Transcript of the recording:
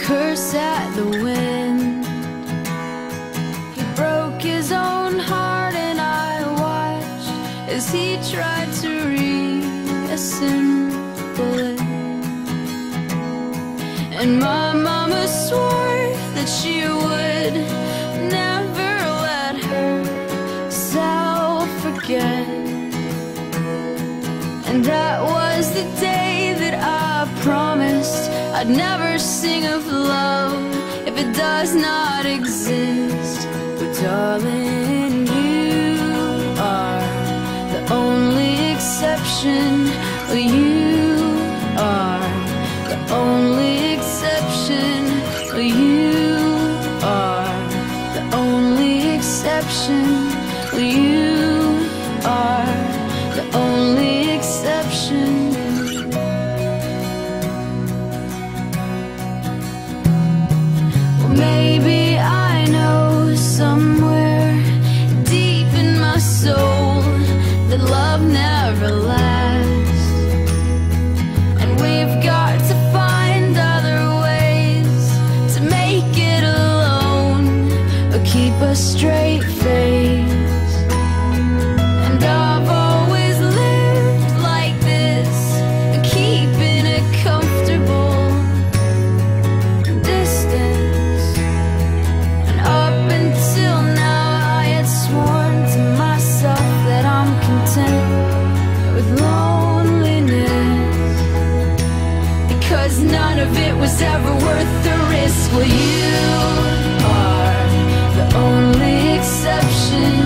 curse at the wind. He broke his own heart, and I watched as he tried to reassemble it. And my mama swore that she would never let herself forget. And that was the day that I promised I'd never sing of love if it does not exist. But darling, you are the only exception. Oh, you are the only exception. Oh, you are the only exception. Keep a straight face. Because none of it was ever worth the risk. Well, you are the only exception.